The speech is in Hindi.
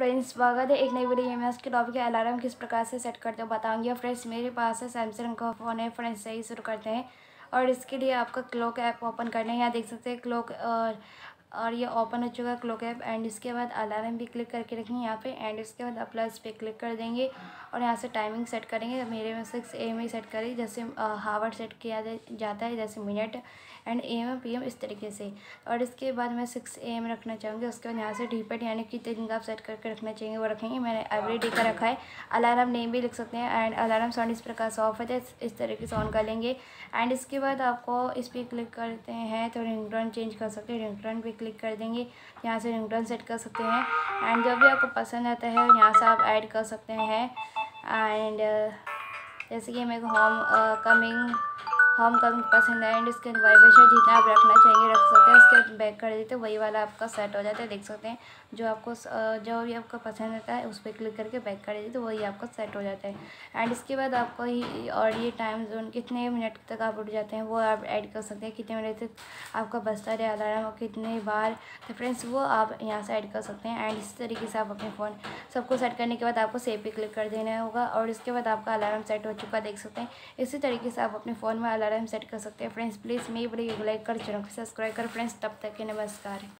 फ्रेंड्स स्वागत है एक नई वीडियो में। उसके टॉपिक है अलार्म किस प्रकार से सेट करते हो बताऊँगी। फ्रेंड्स मेरे पास है सैमसंग का फ़ोन है। फ्रेंड्स से ही शुरू करते हैं। और इसके लिए आपका क्लॉक ऐप ओपन करना है। यहाँ देख सकते हैं क्लॉक और ये ओपन हो चुका है क्लॉक ऐप एंड इसके बाद अलार्म भी क्लिक करके रखेंगे यहाँ पे। एंड इसके बाद प्लस पे क्लिक कर देंगे। और यहाँ से टाइमिंग सेट करेंगे। मेरे में सिक्स ए में सेट करें, जैसे हावर सेट किया जाता है, जैसे minute and A M P M इस तरीके से। और इसके बाद मैं सिक्स ए एम रखना चाहूँगी। उसके बाद यहाँ से डीपेट यानी कि दिन आप सेट करके रखना चाहिए वो रखेंगे। मैंने एवरी डे का रखा है। अलार्म नेम भी लिख सकते हैं। एंड अलार्म साउंड इस प्रकार से ऑफ़ है। इस तरीके से ऑन कर लेंगे। एंड इसके बाद आपको इस पर क्लिक करते हैं तो रिंग चेंज कर सकते हैं। रिंग पे क्लिक कर देंगे। यहाँ से रिंगटोन सेट कर सकते हैं। एंड जो भी आपको पसंद आता है, यहाँ से आप ऐड कर सकते हैं। एंड, जैसे कि मेरे को होम कमिंग होम कमिंग पसंद है। एंड इसके वाइब्रेशन जितना आप रखना चाहेंगे, रख सकते हैं उसके बैक कर देते, वही वाला आपका सेट हो जाता है, देख सकते हैं। जो आपको जो भी आपको पसंद आता है, उस पर क्लिक करके बैक कर देते तो वही आपका सेट हो जाता है। एंड इसके बाद आपको ही, और ये टाइम जोन कितने मिनट तक आप उठ जाते हैं, वो आप ऐड कर सकते हैं, कितने मिनट तक आपका बजता रहे अलार्म और कितने बार। तो फ्रेंड्स वो आप यहाँ से ऐड कर सकते हैं एंड इसी तरीके से आप अपने फ़ोन सबको सेट करने के बाद आपको सेव पे क्लिक कर देना होगा, और इसके बाद आपका अलार्म सेट हो चुका, देख सकते हैं। इसी तरीके से आप अपने फ़ोन में अलार्म सेट कर सकते हैं। फ्रेंड्स प्लीज़ मेरी वीडियो लाइक कर चैनल को सब्सक्राइब कर फ्रेंड्स तब तक के नमस्कार।